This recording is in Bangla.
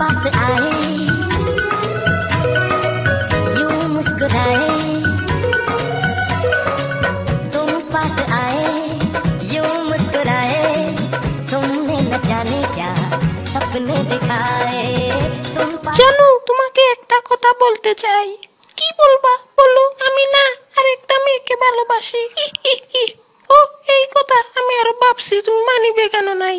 पास आए यूं मुस्कुराए तुम पास आए यूं मुस्कुराए तुमने न जाने क्या सपने दिखाए तुम पास জানো তোমাকে একটা কথা বলতে চাই কি বলবা বলো আমি না আরেকটা মেয়েকে ভালোবাসি হি, হি, হি। ও এই কথা আমি আরো ভাবছি তুমি মানিবে কেন নাই